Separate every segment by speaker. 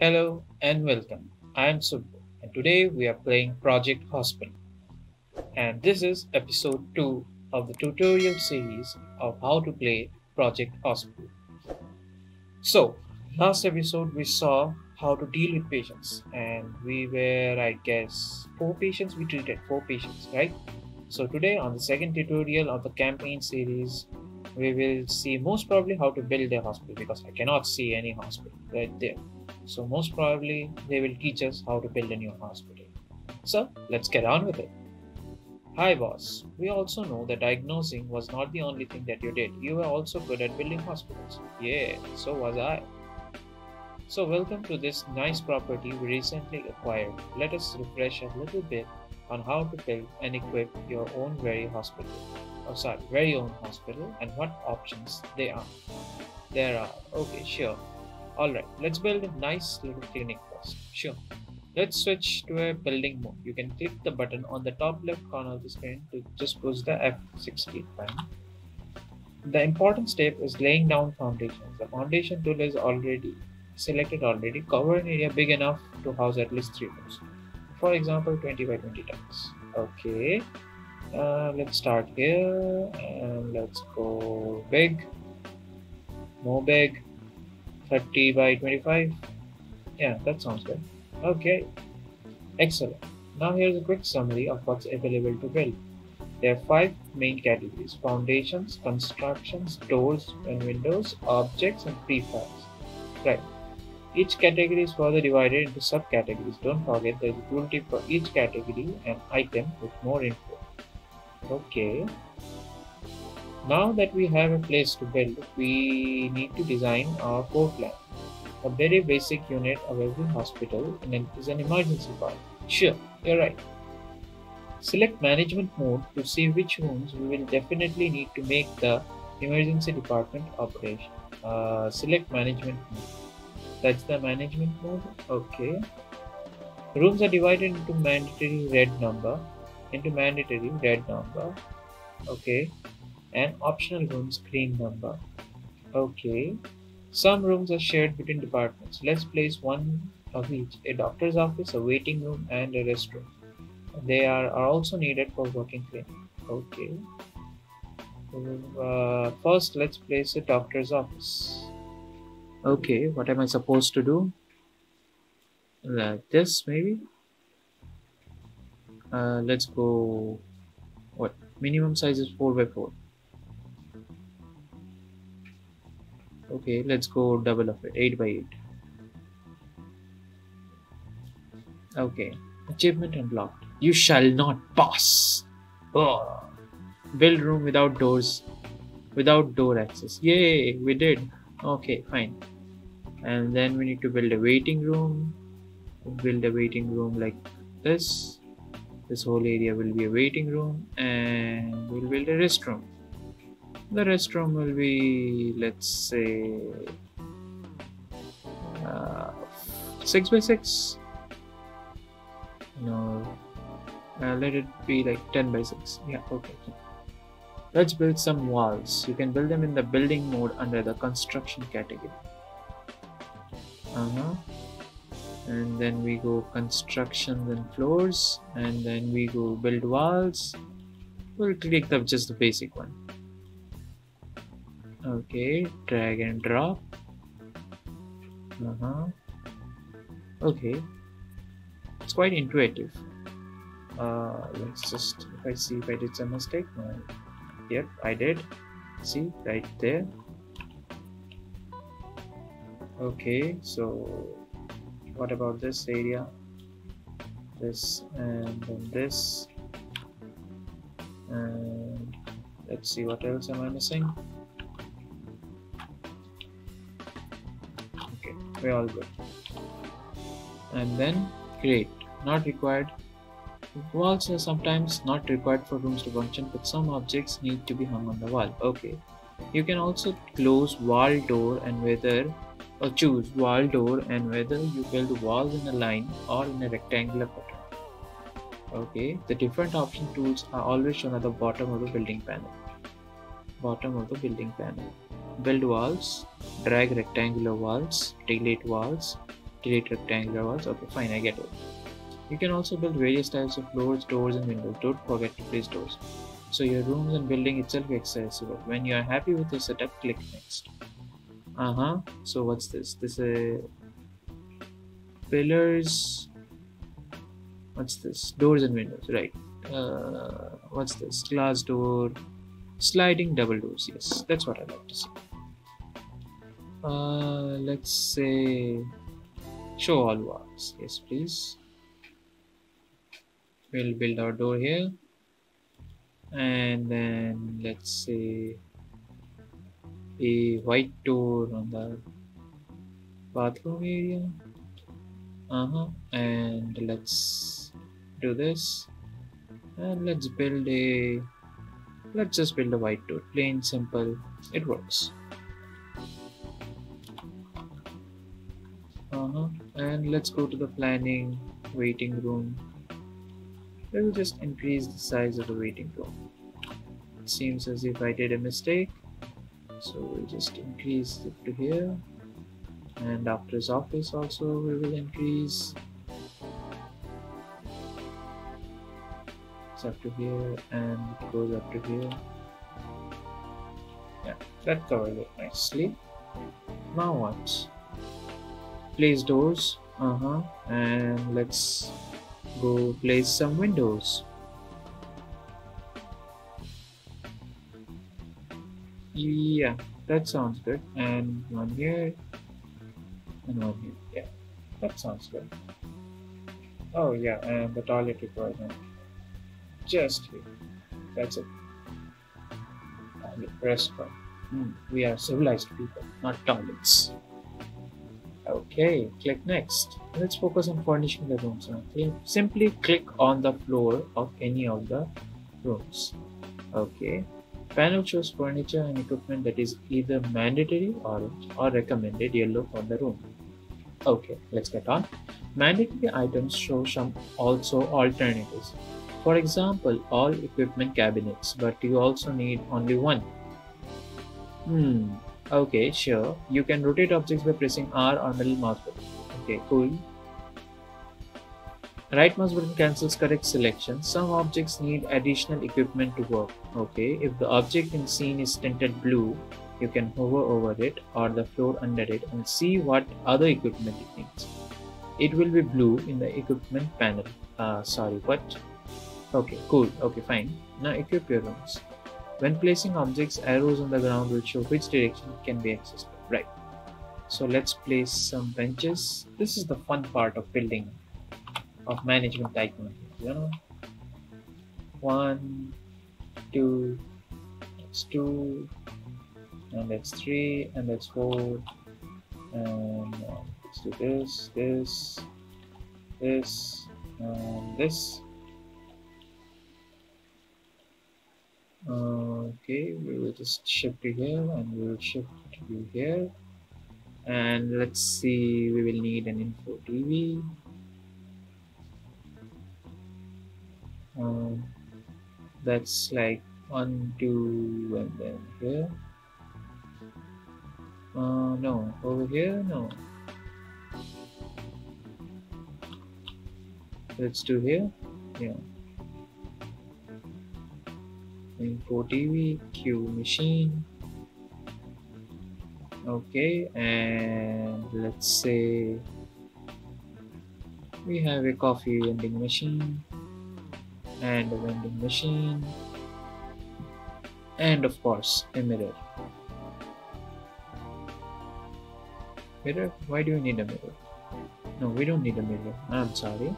Speaker 1: Hello and welcome. I am Subbu and today we are playing Project Hospital. And this is episode 2 of the tutorial series of how to play Project Hospital. So, last episode we saw how to deal with patients and we were I guess 4 patients we treated 4 patients, right? So today on the second tutorial of the campaign series we will see most probably how to build a hospital because I cannot see any hospital right there. So most probably they will teach us how to build a new hospital. So let's get on with it. Hi boss, we also know that diagnosing was not the only thing that you did. You were also good at building hospitals. Yeah, so was I. So welcome to this nice property we recently acquired. Let us refresh a little bit on how to build and equip your own very hospital. Oh sorry, very own hospital and what options they are. There are. Okay, sure. Alright, let's build a nice little clinic first. Sure. Let's switch to a building mode. You can click the button on the top left corner of the screen to just push the F6 key button. The important step is laying down foundations. The foundation tool is already selected already. Cover an area big enough to house at least three rooms. For example, 20 by 20 tiles. Okay. Uh, let's start here and let's go big. More big 30 by 25 yeah that sounds good. Okay. Excellent. Now here's a quick summary of what's available to build. There are five main categories foundations constructions doors and windows objects and prefabs. Right. Each category is further divided into subcategories. Don't forget there's a tooltip for each category and item with more info. Okay now that we have a place to build, we need to design our floor plan. A very basic unit of every hospital is an emergency part. Sure, you're right. Select management mode to see which rooms we will definitely need to make the emergency department operation. Uh, select management mode. That's the management mode. Okay. Rooms are divided into mandatory red number, into mandatory red number. Okay and optional room screen number. Okay. Some rooms are shared between departments. Let's place one of each a doctor's office, a waiting room, and a restroom. They are, are also needed for working clinic. Okay. Uh, first, let's place a doctor's office. Okay, what am I supposed to do? Like this, maybe? Uh, let's go. What? Minimum size is 4 by 4 okay let's go double of it. 8 by 8 okay. Achievement unlocked. You shall not pass. Oh. build room without doors. Without door access. Yay we did. Okay fine. And then we need to build a waiting room. Build a waiting room like this. This whole area will be a waiting room and we'll build a restroom the restroom will be let's say uh, 6 by 6 no uh, let it be like 10 by 6 yeah okay. Let's build some walls. You can build them in the building mode under the construction category. Uh-huh. And then we go constructions and floors and then we go build walls. We'll click the just the basic one okay drag and drop. Uh-huh. Okay. It's quite intuitive. Uh let's just if i see if i did some mistake no. Yep i did. See right there. Okay so what about this area? This and then this. And let's see what else am i missing we're all good and then create not required. Walls are sometimes not required for rooms to function but some objects need to be hung on the wall. Okay. You can also close wall door and whether or choose wall door and whether you build walls in a line or in a rectangular pattern. Okay. The different option tools are always shown at the bottom of the building panel. Bottom of the building panel build walls drag rectangular walls delete walls delete rectangular walls. Okay fine i get it. You can also build various types of floors doors and windows. Don't forget to place doors. So your rooms and building itself accessible. When you are happy with your setup click next. Uh-huh. So what's this? This is pillars. What's this? Doors and windows right. Uh, what's this? Glass door sliding double doors. Yes that's what i like to see. Uh, let's say show all walls. Yes please. We'll build our door here. And then let's say a white door on the bathroom area. Uh-huh. And let's do this. And let's build a let's just build a white door plain simple. It works. Uh-huh. And let's go to the planning waiting room. We'll just increase the size of the waiting room. It seems as if I did a mistake. So we'll just increase it to here. And after his office also we will increase up to here and goes up to here. Yeah that covers it nicely. Now what? Place doors. Uh-huh. And let's go place some windows. Yeah that sounds good. And one here. And one here. Yeah that sounds good. Oh yeah and the toilet requirement just here that's it and restaurant hmm. we are civilized people not toilets okay click next let's focus on furnishing the rooms simply click on the floor of any of the rooms okay Panel shows furniture and equipment that is either mandatory orange or recommended yellow for the room. Okay, let's get on. Mandatory items show some also alternatives. For example, all equipment cabinets, but you also need only one. Hmm, okay, sure. You can rotate objects by pressing R or middle mouse button. Okay, cool. Right mouse button cancels correct selection. Some objects need additional equipment to work. Okay, if the object in scene is tinted blue, you can hover over it or the floor under it and see what other equipment it needs. It will be blue in the equipment panel. Uh, sorry, what? Okay, cool. Okay, fine. Now equip your rooms. When placing objects, arrows on the ground will show which direction it can be accessed. Right. So let's place some benches. This is the fun part of building of management tycoon. You know, one, two, that's two, and that's three, and that's four, and let's do this, this, this, and this. Okay, we will just shift to here, and we will shift to here, and let's see. We will need an info TV um, that's like one two and then here. Uh, no over here no. Let's do here. Yeah info tv q machine. Okay and let's say we have a coffee vending machine and a vending machine and of course a mirror. Mirror? Why do you need a mirror? No we don't need a mirror. I'm sorry.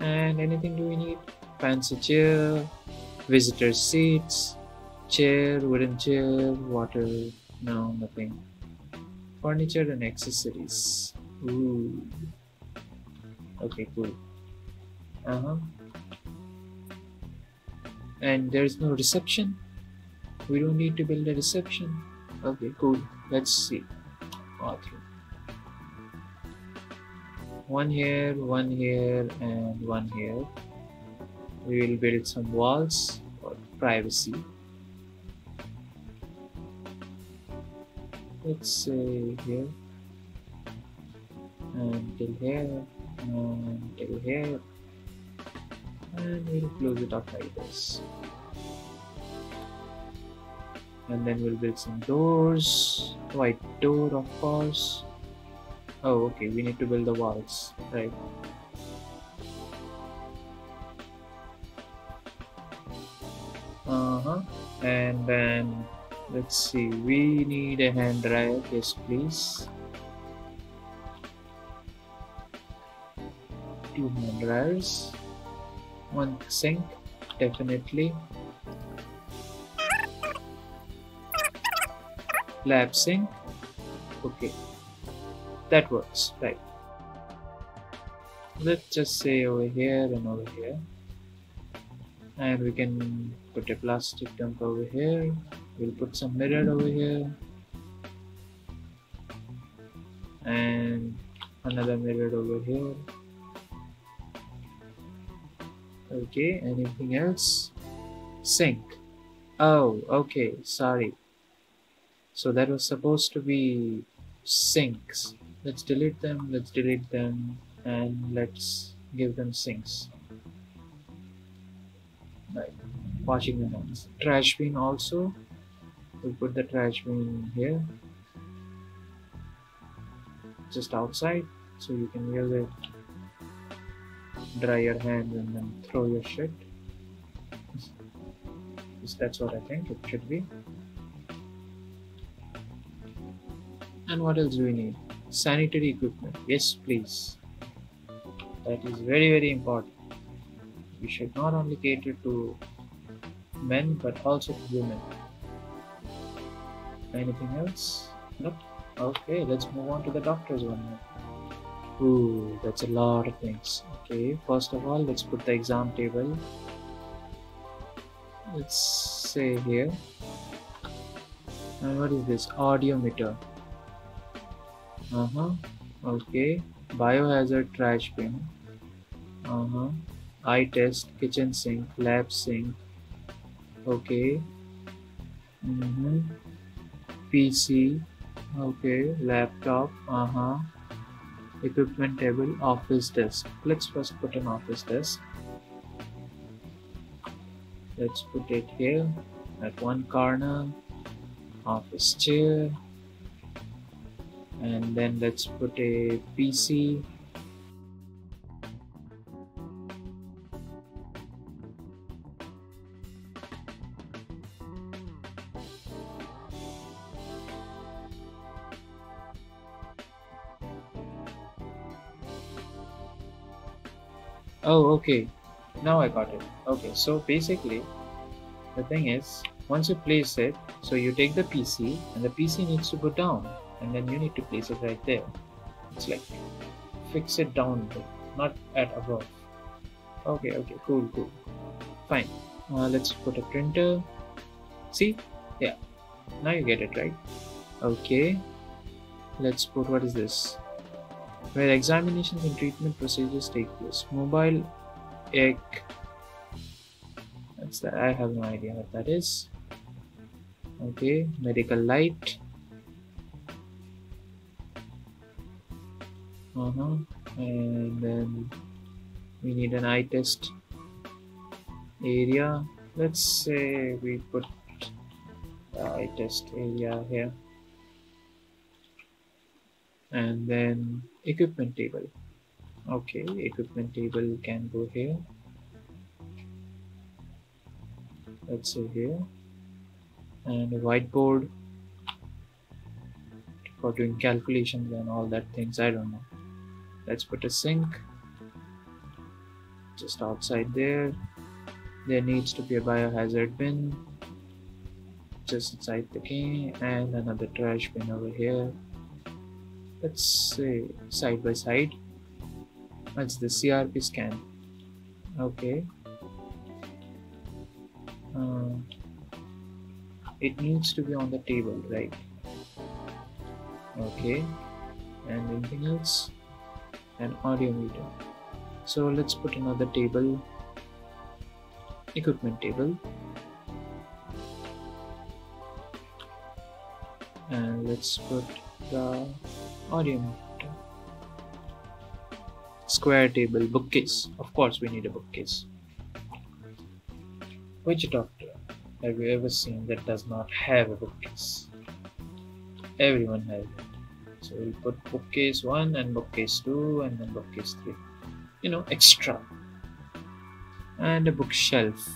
Speaker 1: And anything do we need? Fancy chair visitor seats chair wooden chair water no nothing. Furniture and accessories. Ooh. okay cool. Uh-huh. And there is no reception? We don't need to build a reception? Okay cool. Let's see. Bathroom. One here one here and one here. We will build some walls privacy. Let's say here. And till here and till here and we'll close it up like this. And then we'll build some doors. White door of course. Oh okay we need to build the walls right and then let's see we need a hand dryer yes please. Two hand dryers. One sink definitely. Lab sink. Okay. That works right. Let's just say over here and over here and we can put a plastic dump over here. We'll put some mirror over here. And another mirror over here. Okay anything else? Sink. Oh okay sorry. So that was supposed to be sinks. Let's delete them let's delete them and let's give them sinks like washing the hands trash bin also. We'll put the trash bin here. Just outside so you can use it. Dry your hands and then throw your shit. That's what I think it should be. And what else do we need? Sanitary equipment. Yes please. That is very very important we should not only cater to men but also to women. Anything else? Nope. Okay let's move on to the doctor's one. Now Ooh, that's a lot of things. Okay first of all let's put the exam table. Let's say here. And what is this? Audiometer. Uh-huh. Okay. Biohazard trash bin. Uh-huh eye test kitchen sink lab sink okay. Mm-hmm. pc okay. Laptop uh-huh. Equipment table office desk. Let's first put an office desk. Let's put it here. At one corner office chair. And then let's put a PC Oh, okay. Now I got it. Okay, so basically, the thing is, once you place it, so you take the PC and the PC needs to go down and then you need to place it right there. It's like fix it down, not at above. Okay, okay, cool, cool. Fine. Uh, let's put a printer. See? Yeah. Now you get it right. Okay. Let's put what is this? Where examinations and treatment procedures take place. Mobile egg. That's that. I have no idea what that is. Okay, medical light. Uh huh. And then we need an eye test area. Let's say we put the eye test area here and then equipment table. Okay equipment table can go here. Let's say here. And whiteboard. For doing calculations and all that things I don't know. Let's put a sink. Just outside there. There needs to be a biohazard bin. Just inside the key. And another trash bin over here let's say side by side. That's the CRP scan. Okay. Uh, it needs to be on the table right? Okay. And anything else? An audiometer so let's put another table. Equipment table. And let's put the audio square table, bookcase. Of course, we need a bookcase. Which doctor have you ever seen that does not have a bookcase? Everyone has it. So we'll put bookcase 1 and bookcase 2 and then bookcase 3. You know, extra. And a bookshelf.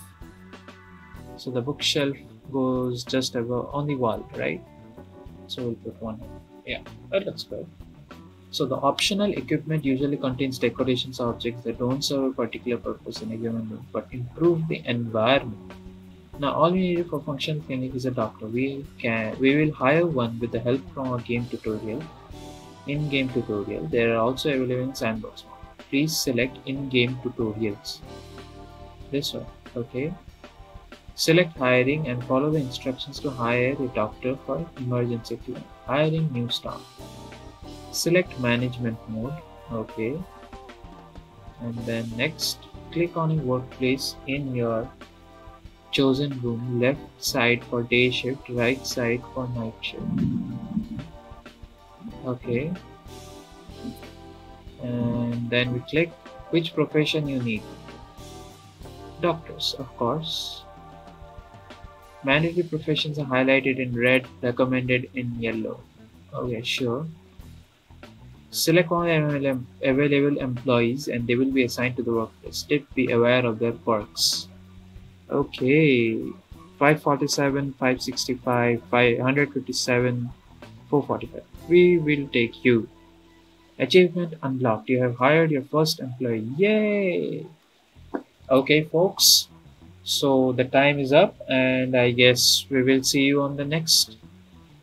Speaker 1: So the bookshelf goes just above on the wall, right? So we'll put one. Yeah, that looks good. So the optional equipment usually contains decorations or objects that don't serve a particular purpose in a given room but improve the environment. Now all we need for functional clinic is a doctor. We can we will hire one with the help from a game tutorial. In-game tutorial. There are also available in sandbox mode. Please select in-game tutorials. This one. Okay. Select hiring and follow the instructions to hire a doctor for emergency clinic. Hiring new staff. Select management mode okay. And then next click on a workplace in your chosen room left side for day shift right side for night shift. Okay. And then we click which profession you need. Doctors of course mandatory professions are highlighted in red recommended in yellow okay sure Select all available employees and they will be assigned to the workplace. Tip be aware of their perks. Okay. 547, 565, 557, 445. We will take you. Achievement unlocked. You have hired your first employee. Yay! Okay, folks. So the time is up, and I guess we will see you on the next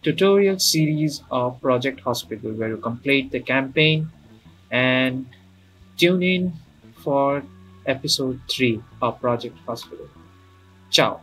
Speaker 1: tutorial series of Project Hospital where you complete the campaign and tune in for episode 3 of Project Hospital. Ciao.